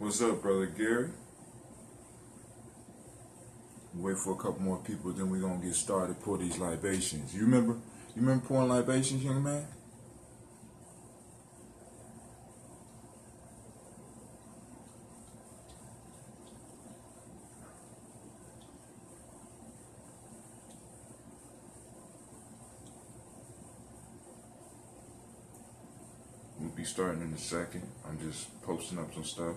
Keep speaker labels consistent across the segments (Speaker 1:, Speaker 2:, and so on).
Speaker 1: What's up, brother Gary? Wait for a couple more people, then we're gonna get started. Pour these libations. You remember? You remember pouring libations, young man? We'll be starting in a second. I'm just posting up some stuff.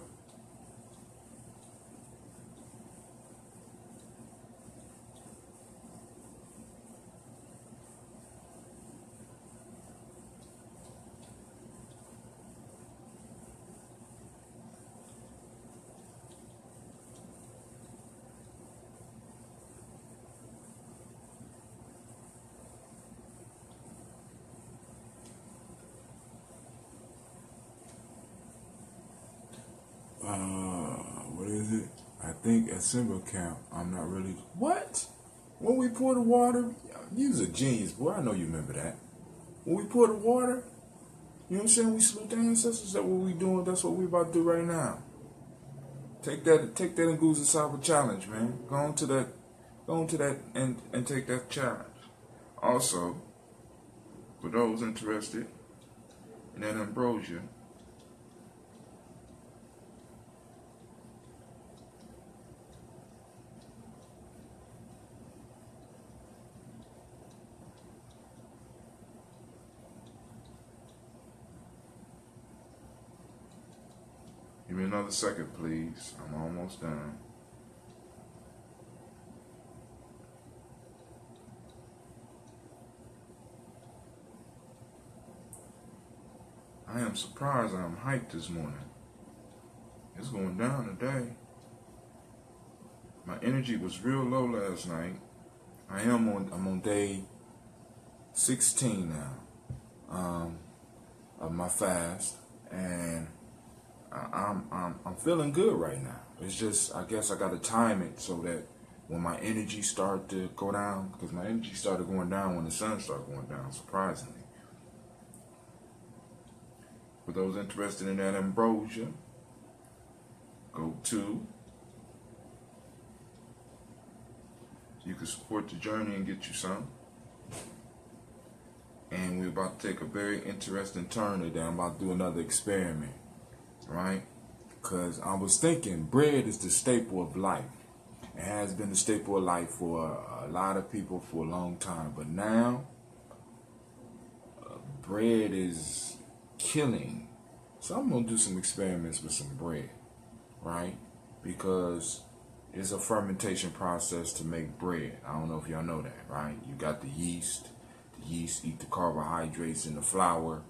Speaker 1: Uh, what is it? I think at Simba Camp, I'm not really. What? When we pour the water, you's a genius, boy. I know you remember that. When we pour the water, you know what I'm saying? We salute the ancestors. That's what we doing. That's what we about to do right now. Take that, take that and Nguzo a challenge, man. Go on to that, go on to that and and take that challenge. Also, for those interested in that ambrosia, me another second, please. I'm almost done. I am surprised I'm hyped this morning. It's going down today. My energy was real low last night. I am on I'm on day 16 now um, of my fast and I'm, I'm I'm feeling good right now. It's just I guess I got to time it so that when my energy start to go down, because my energy started going down when the sun started going down, surprisingly. For those interested in that ambrosia, go to. You can support the journey and get you some. And we're about to take a very interesting turn today. I'm about to do another experiment right? Because I was thinking bread is the staple of life. It has been the staple of life for a lot of people for a long time. But now, uh, bread is killing. So I'm going to do some experiments with some bread, right? Because it's a fermentation process to make bread. I don't know if y'all know that, right? You got the yeast. The yeast eat the carbohydrates in the flour,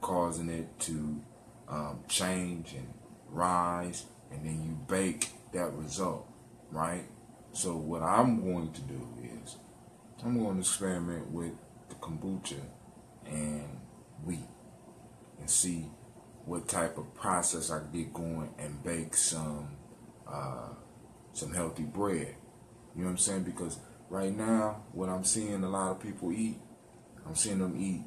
Speaker 1: causing it to um, change and rise, and then you bake that result, right? So what I'm going to do is I'm going to experiment with the kombucha and wheat and see what type of process I can get going and bake some uh, some healthy bread. You know what I'm saying? Because right now, what I'm seeing a lot of people eat, I'm seeing them eat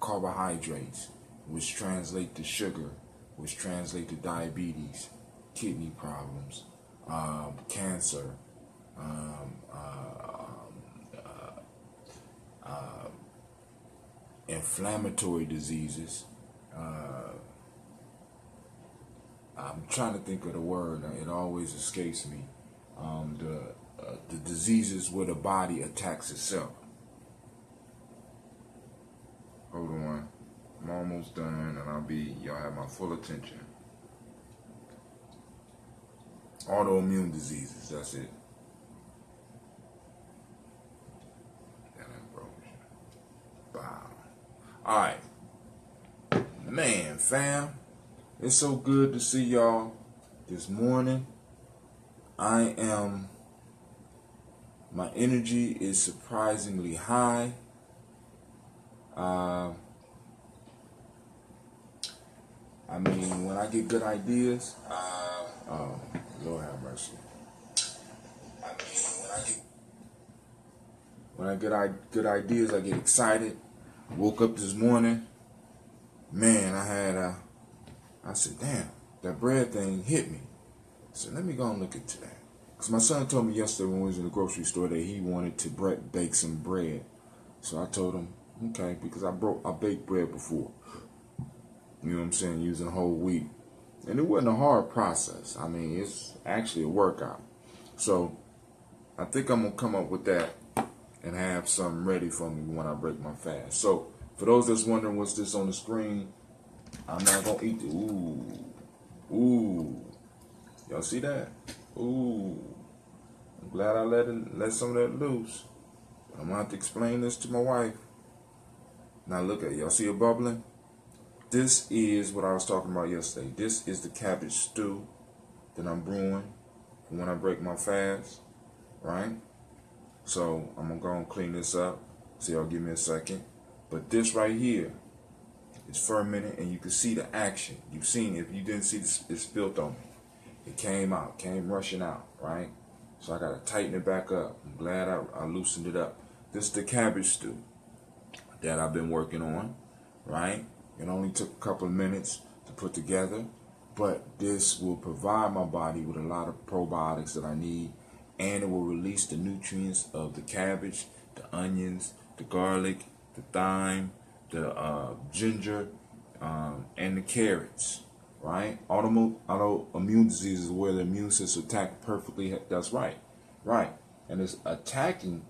Speaker 1: carbohydrates which translate to sugar, which translate to diabetes, kidney problems, um, cancer, um, uh, uh, uh, inflammatory diseases. Uh, I'm trying to think of the word. It always escapes me. Um, the uh, the diseases where the body attacks itself. Hold on. I'm almost done and I'll be, y'all have my full attention. Autoimmune diseases, that's it. Wow. Alright. Man, fam. It's so good to see y'all this morning. I am, my energy is surprisingly high. Uh, I mean, when I get good ideas, uh, Lord have mercy. I mean, when I get when I get I, good ideas, I get excited. Woke up this morning, man. I had a. I said, damn, that bread thing hit me. So let me go and look into that. Because my son told me yesterday when we was in the grocery store that he wanted to break, bake some bread. So I told him, okay, because I broke I baked bread before. You know what I'm saying? Using a whole wheat. And it wasn't a hard process. I mean, it's actually a workout. So I think I'm gonna come up with that and have something ready for me when I break my fast. So for those that's wondering what's this on the screen, I'm not gonna eat the ooh. Ooh. Y'all see that? Ooh. I'm glad I let it, let some of that loose. I'm gonna have to explain this to my wife. Now look at y'all see it bubbling? This is what I was talking about yesterday. This is the cabbage stew that I'm brewing when I break my fast, right? So I'm gonna go and clean this up. So y'all give me a second. But this right here is fermenting and you can see the action. You've seen it. If you didn't see this, it spilled on me. It came out, came rushing out, right? So I gotta tighten it back up. I'm glad I, I loosened it up. This is the cabbage stew that I've been working on, right? It only took a couple of minutes to put together, but this will provide my body with a lot of probiotics that I need, and it will release the nutrients of the cabbage, the onions, the garlic, the thyme, the uh, ginger, um, and the carrots. Right? Autoimmune diseases where the immune system attack perfectly. That's right. Right. And it's attacking.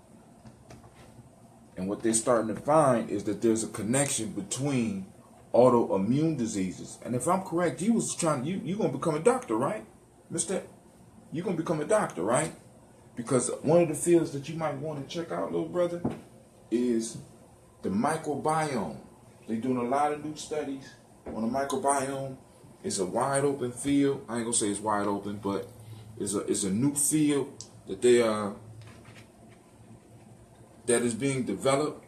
Speaker 1: And what they're starting to find is that there's a connection between autoimmune diseases. And if I'm correct, you was trying you you're gonna become a doctor, right? Mister? You're gonna become a doctor, right? Because one of the fields that you might want to check out, little brother, is the microbiome. They're doing a lot of new studies on the microbiome. It's a wide open field. I ain't gonna say it's wide open, but it's a it's a new field that they are uh, that is being developed.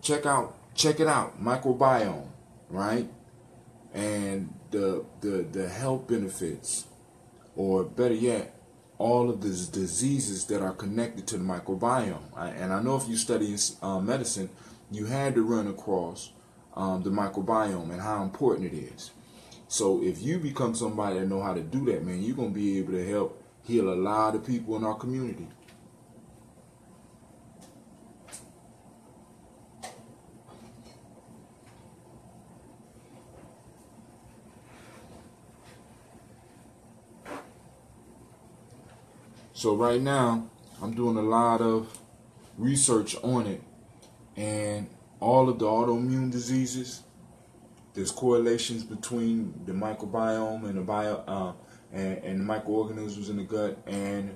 Speaker 1: Check out check it out, microbiome, right? And the the the health benefits, or better yet, all of the diseases that are connected to the microbiome. I, and I know if you study uh, medicine, you had to run across um, the microbiome and how important it is. So if you become somebody that know how to do that, man, you're gonna be able to help heal a lot of people in our community. So right now, I'm doing a lot of research on it, and all of the autoimmune diseases, there's correlations between the microbiome and the bio uh, and, and, the microorganisms in the gut and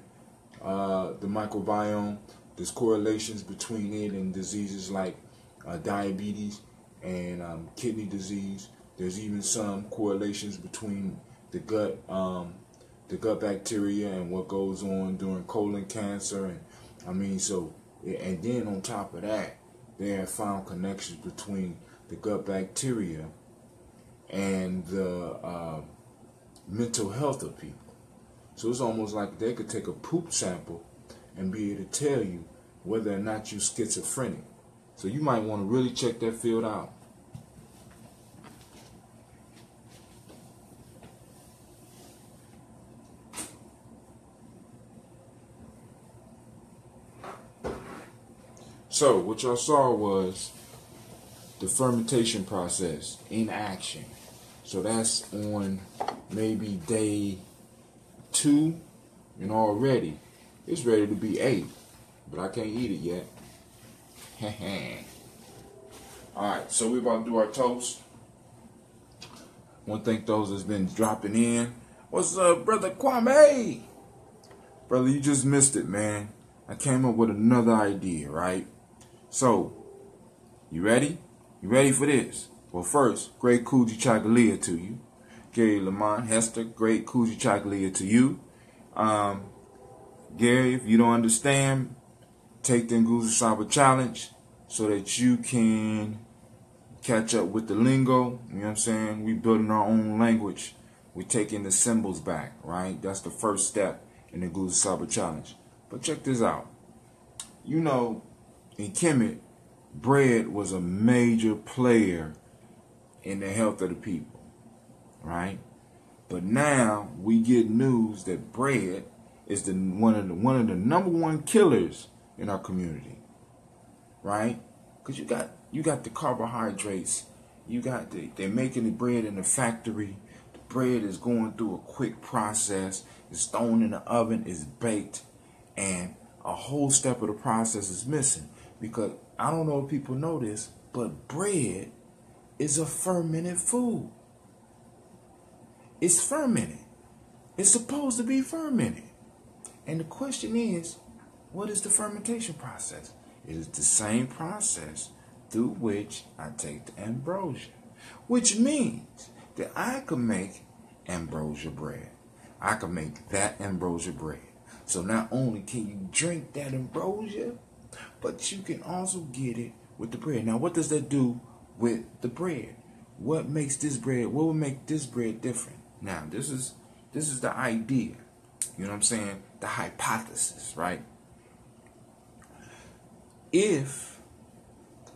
Speaker 1: uh, the microbiome. There's correlations between it and diseases like uh, diabetes and um, kidney disease. There's even some correlations between the gut um, the gut bacteria and what goes on during colon cancer and I mean so and then on top of that they have found connections between the gut bacteria and the uh, mental health of people. So it's almost like they could take a poop sample and be able to tell you whether or not you're schizophrenic. So you might want to really check that field out. So what y'all saw was the fermentation process in action. So that's on maybe day two, and already it's ready to be eight, but I can't eat it yet. All right, so we're about to do our toast. To thank those that's been dropping in. What's up, brother Kwame? Brother, you just missed it, man. I came up with another idea, right? So, you ready? You ready for this? Well, first, great Kujichagulia to you. Gary Lamont Hester, great Kujichagulia to you. Um, Gary, if you don't understand, take the Nguzo Saba challenge so that you can catch up with the lingo. You know what I'm saying? We building our own language. we taking the symbols back, right? That's the first step in the Nguzo Saba challenge. But check this out. You know, in Kemet, bread was a major player in the health of the people. right? But now we get news that bread is the one of the one of the number one killers in our community, right? Because you got you got the carbohydrates, you got the they're making the bread in the factory. The bread is going through a quick process. It's thrown in the oven, it's baked, and a whole step of the process is missing. Because I don't know if people know this, but bread is a fermented food. It's fermented. It's supposed to be fermented. And the question is, what is the fermentation process? It is the same process through which I take the ambrosia, which means that I can make ambrosia bread. I can make that ambrosia bread. So not only can you drink that ambrosia, but you can also get it with the bread. Now, what does that do with the bread? What makes this bread? What would make this bread different? Now, this is this is the idea. You know what I'm saying? The hypothesis, right? If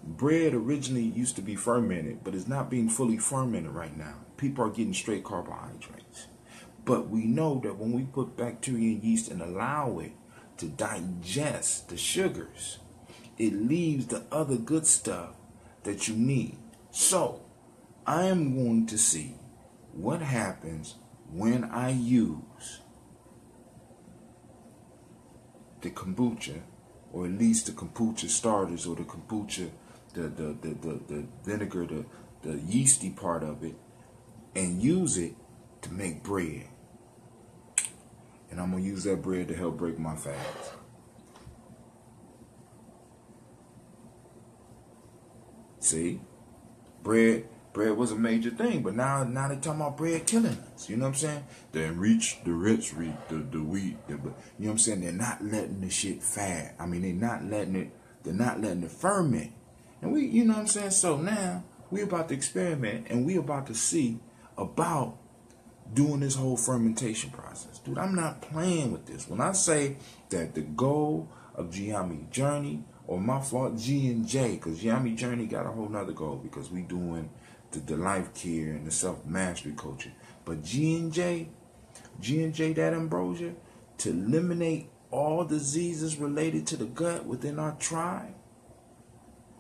Speaker 1: bread originally used to be fermented, but is not being fully fermented right now, people are getting straight carbohydrates. But we know that when we put bacteria and yeast and allow it to digest the sugars, it leaves the other good stuff that you need. So, I am going to see what happens when I use the kombucha, or at least the kombucha starters, or the kombucha, the the the the, the vinegar, the the yeasty part of it, and use it to make bread. And I'm gonna use that bread to help break my fast. See, bread bread was a major thing, but now now they talking about bread killing us. You know what I'm saying? The enriched, the rich reap, the the wheat. The, you know what I'm saying? They're not letting the shit fat. I mean, they're not letting it. They're not letting it ferment. And we, you know what I'm saying? So now we're about to experiment, and we're about to see about doing this whole fermentation process. Dude, I'm not playing with this. When I say that the goal of Gye-Nyame Journey or my fault G and J, because Gye-Nyame Journey got a whole nother goal because we doing the, the life care and the self mastery coaching. But G and J, G and J, that ambrosia, to eliminate all diseases related to the gut within our tribe.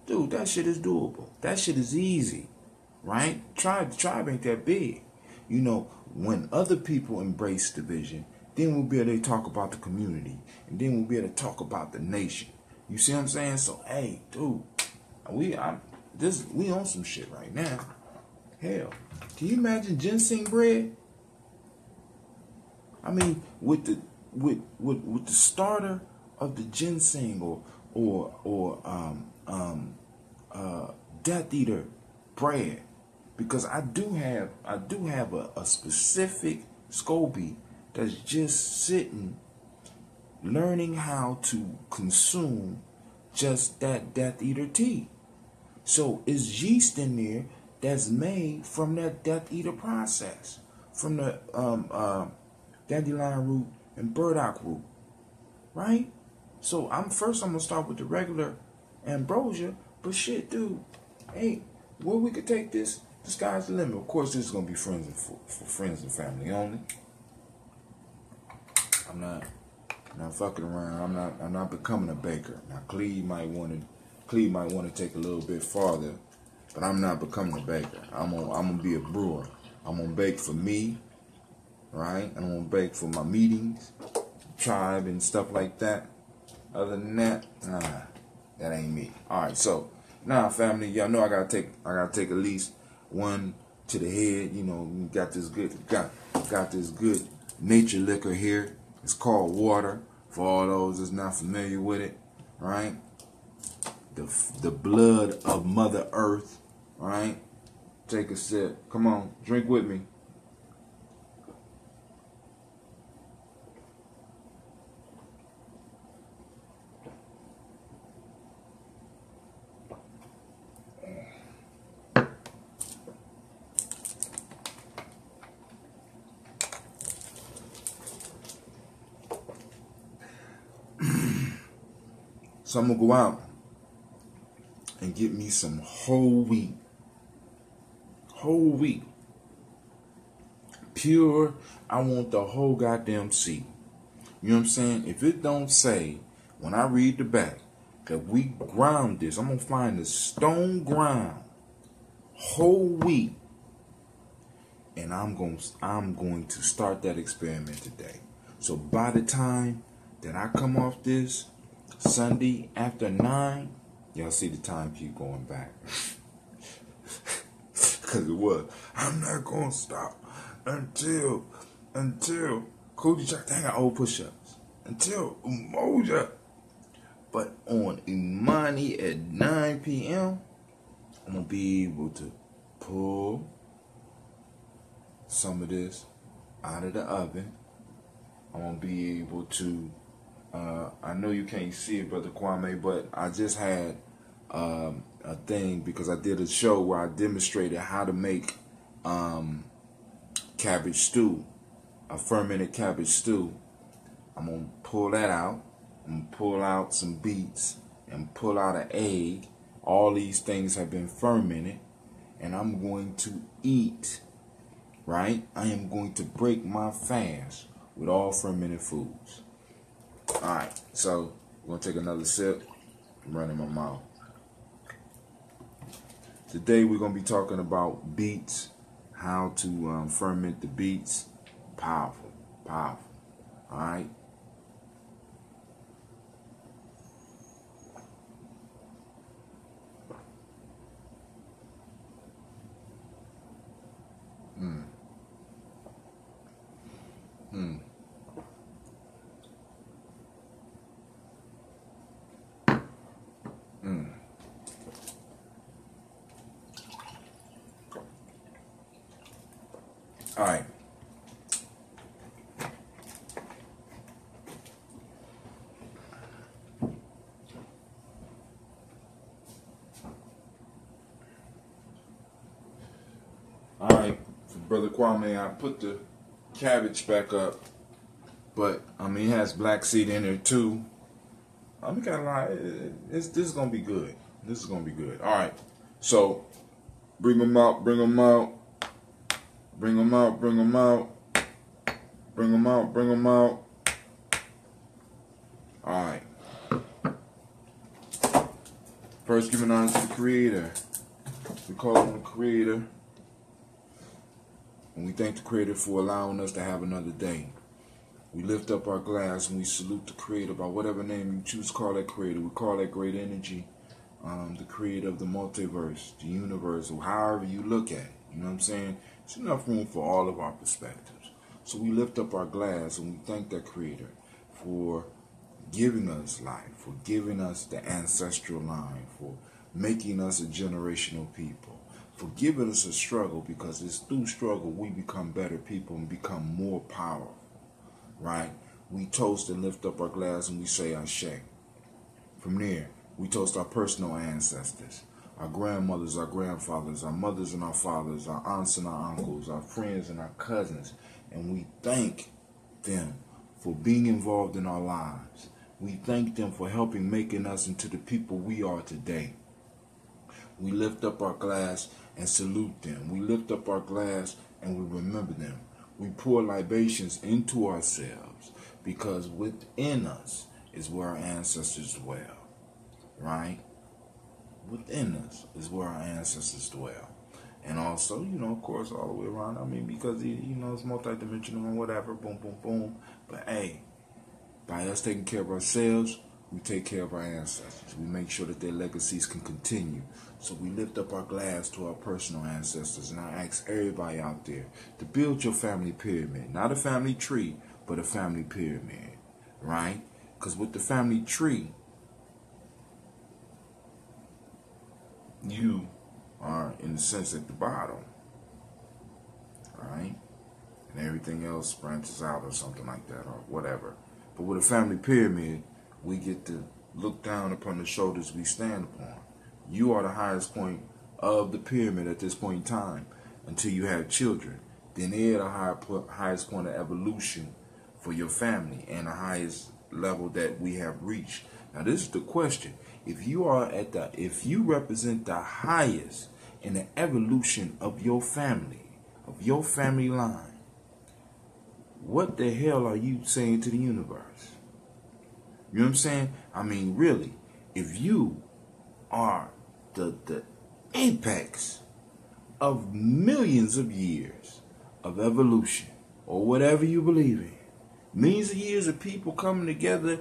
Speaker 1: Dude, that shit is doable. That shit is easy, right? Tribe, the tribe ain't that big. You know, when other people embrace the vision, then we'll be able to talk about the community, and then we'll be able to talk about the nation. You see what I'm saying? So, hey, dude, we I, this we on some shit right now. Hell, can you imagine ginseng bread? I mean, with the with with with the starter of the ginseng or or or um um uh Death Eater bread, because I do have I do have a, a specific SCOBY that's just sitting learning how to consume just that Death Eater tea. So it's yeast in there that's made from that Death Eater process, from the um, uh, dandelion root and burdock root, right? So I'm first I'm gonna start with the regular ambrosia, but shit, dude, hey, where we could take this? The sky's the limit. Of course, this is gonna be friends and for, for friends and family only. I'm not I'm not fucking around. I'm not I'm not becoming a baker. Now Cleve might want to Cleve might want to take a little bit farther but I'm not becoming a baker. I'm gonna, I'm gonna be a brewer. I'm gonna bake for me, right? I'm gonna bake for my meetings, tribe, and stuff like that. Other than that, nah, that ain't me. All right, so now, family, y'all know I gotta take, I gotta take at least one to the head. You know, got this good, got, got this good nature liquor here. It's called water. For all those that's not familiar with it, right? the, the blood of Mother Earth. right? Take a sip. Come on, drink with me. So I'm gonna go out and get me some whole wheat. Whole wheat. pure. I want the whole goddamn seed. You know what I'm saying? If it don't say, when I read the back, that we ground this, I'm gonna find the stone ground, whole wheat, and I'm going I'm going to start that experiment today. So by the time that I come off this Sunday after nine, y'all see the time keep going back. Cause it was. I'm not gonna stop until until Cody Chuck dang I old push ups. Until Umoja. But on Imani at 9 p.m., I'm gonna be able to pull some of this out of the oven. I'm gonna be able to. Uh, I know you can't see it, brother Kwame, but I just had um, a thing because I did a show where I demonstrated how to make um, cabbage stew, a fermented cabbage stew. I'm gonna pull that out. I'm gonna pull out some beets and pull out an egg. All these things have been fermented, and I'm going to eat right? I am going to break my fast with all fermented foods. All right, so we're gonna take another sip. I'm running my mouth. Today we're gonna be talking about beets, how to um, ferment the beets. Powerful, powerful. All right. All right. All right, Brother Kwame, I put the cabbage back up. But I mean, it has black seed in there too. I'm kind of like, eh, eh, this is gonna be good. This is gonna be good. All right, so bring them out, bring them out, bring them out, bring them out, bring them out, bring them out. All right. First, giving honor to the Creator. We call him the Creator. And we thank the Creator for allowing us to have another day. We lift up our glass and we salute the Creator by whatever name you choose to call that Creator. We call that great energy um, the Creator of the multiverse, the universe, or however you look at it. You know what I'm saying? It's enough room for all of our perspectives. So we lift up our glass and we thank that Creator for giving us life, for giving us the ancestral line, for making us a generational people for giving us a struggle because it's through struggle we become better people and become more powerful. Right? We toast and lift up our glass and we say Ashe. From there, we toast our personal ancestors, our grandmothers, our grandfathers, our mothers and our fathers, our aunts and our uncles, our friends and our cousins, and we thank them for being involved in our lives. We thank them for helping making us into the people we are today. We lift up our glass and salute them. We lift up our glass and we remember them. We pour libations into ourselves because within us is where our ancestors dwell. Right? Within us is where our ancestors dwell. And also, you know, of course, all the way around. I mean, because, you know, it's multidimensional and whatever, boom, boom, boom. But hey, by us taking care of ourselves, we take care of our ancestors. We make sure that their legacies can continue. So we lift up our glass to our personal ancestors. And I ask everybody out there to build your family pyramid. Not a family tree, but a family pyramid. Right? Because with the family tree, you are, in a sense, at the bottom. Right? And everything else branches out or something like that or whatever. But with a family pyramid, we get to look down upon the shoulders we stand upon. You are the highest point of the pyramid at this point in time until you have children. Then they're the high, highest point of evolution for your family and the highest level that we have reached. Now this is the question. If you are at the if you represent the highest in the evolution of your family, of your family line, what the hell are you saying to the universe? You know what I'm saying? I mean, really, if you are the the apex of millions of years of evolution or whatever you believe in, millions of years of people coming together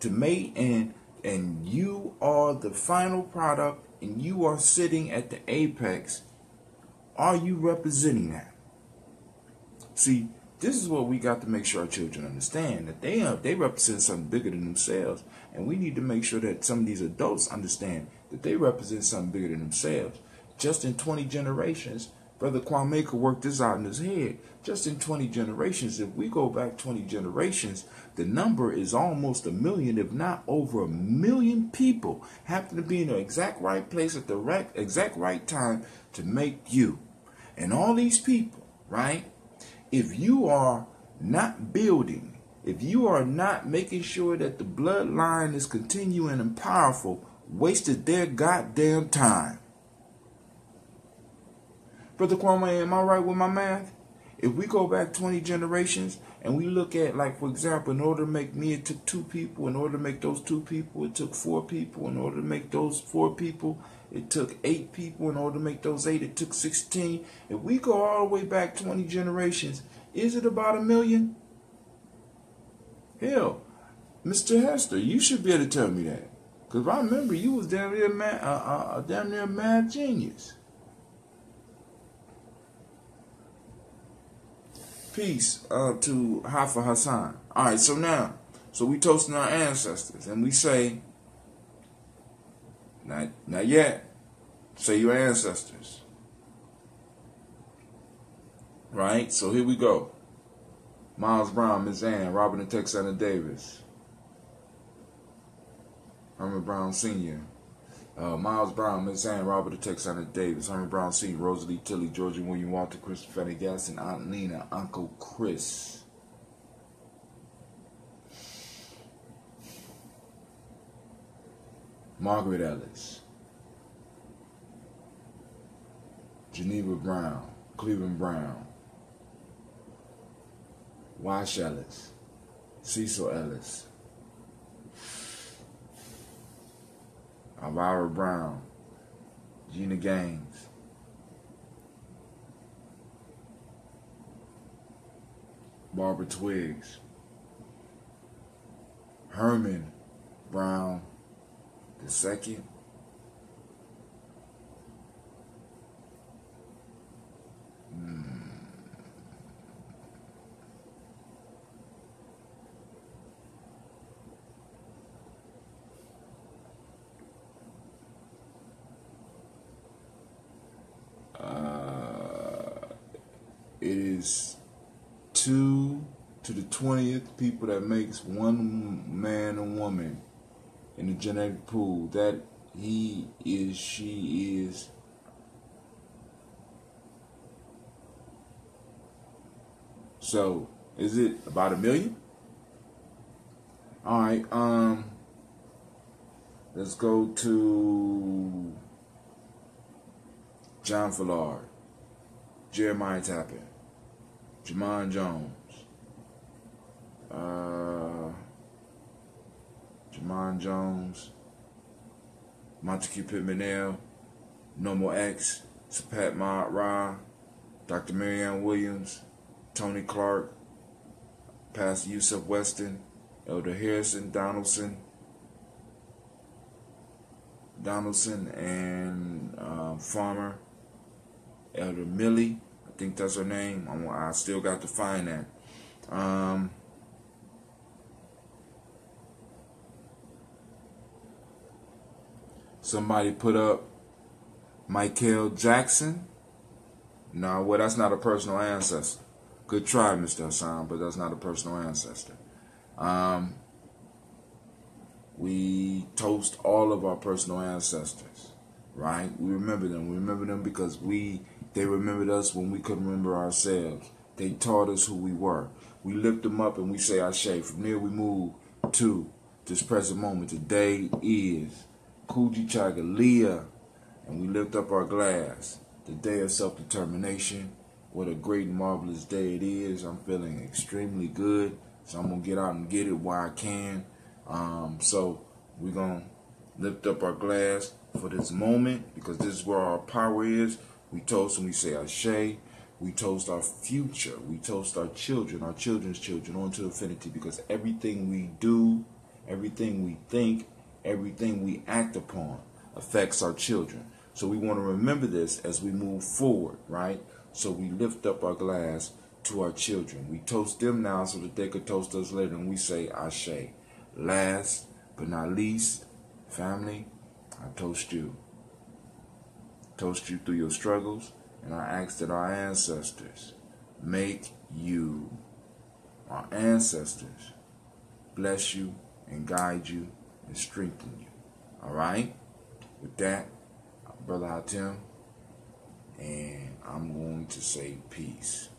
Speaker 1: to mate and and you are the final product and you are sitting at the apex, are you representing that? See, this is what we got to make sure our children understand that they are, they represent something bigger than themselves, and we need to make sure that some of these adults understand that they represent something bigger than themselves. Just in 20 generations, Brother Kwame could work this out in his head. Just in 20 generations, if we go back 20 generations, the number is almost a million, if not over a million people happen to be in the exact right place at the right, exact right time to make you. And all these people, right? If you are not building, if you are not making sure that the bloodline is continuing and powerful, wasted their goddamn time. Brother Kwame, am I right with my math? If we go back 20 generations and we look at, like, for example, in order to make me, it took two people. In order to make those two people, it took four people. In order to make those four people, it took eight people. In order to make those eight, it took 16. If we go all the way back 20 generations, is it about a million? Hell, Mr. Hester, you should be able to tell me that. Because I remember you was damn near, mad, uh, uh, damn near mad genius. Peace uh, to Hafa Hassan. All right, so now, so we toasting our ancestors, and we say, not, not yet, say your ancestors. Right? So here we go. Miles Brown, Ms. Ann, Robert and Texana Davis. Herman Brown Sr., uh, Miles Brown, Miss Ann, Robert the Texana Davis, Herman Brown Sr., Rosalie Tilly, Georgia William Walter, Christopher Gaston, Aunt Lena, Uncle Chris. Margaret Ellis, Geneva Brown, Cleveland Brown, Wash Ellis, Cecil Ellis, Elvira Brown, Gina Gaines, Barbara Twiggs, Herman Brown the second, it 20th people that makes one man and woman in the genetic pool that he is, she is. So, is it about a million? All right, um, let's go to John Fillard, Jeremiah Tappin, Jamon Jones. Uh, Jamon Jones. Montague Pittman Normal X. Sapat Maat Ra. Dr. Marianne Williams. Tony Clark. Pastor Yusuf Weston. Elder Harrison Donaldson. Donaldson and uh, Farmer. Elder Millie I think that's her name. I'm, i still got to find that. Um, somebody put up Michael Jackson. No, well, that's not a personal ancestor. Good try, Mr. Hassan, but that's not a personal ancestor. Um, we toast all of our personal ancestors, right? We remember them. We remember them because we they remembered us when we couldn't remember ourselves. They taught us who we were. We lift them up and we say Ashe. From there we move to this present moment. Today is Kujichagulia. And we lift up our glass. The day of self-determination what a great marvelous day it is. I'm feeling extremely good. So I'm to get out and get it while I can. Um, so we're to lift up our glass for this moment because this is where our power is. We toast and we say Ashe. We toast our future. We toast our children, our children's children, onto infinity because everything we do, everything we think, everything we act upon affects our children. So we want to remember this as we move forward, right? So we lift up our glass to our children. We toast them now so that they could toast us later, and we say Ashe. Last but not least, family, I toast you. Toast you through your struggles and I ask that our ancestors make you, our ancestors, bless you and guide you and strengthen you. All right? With that, Brother Haatim, and I'm going to say peace.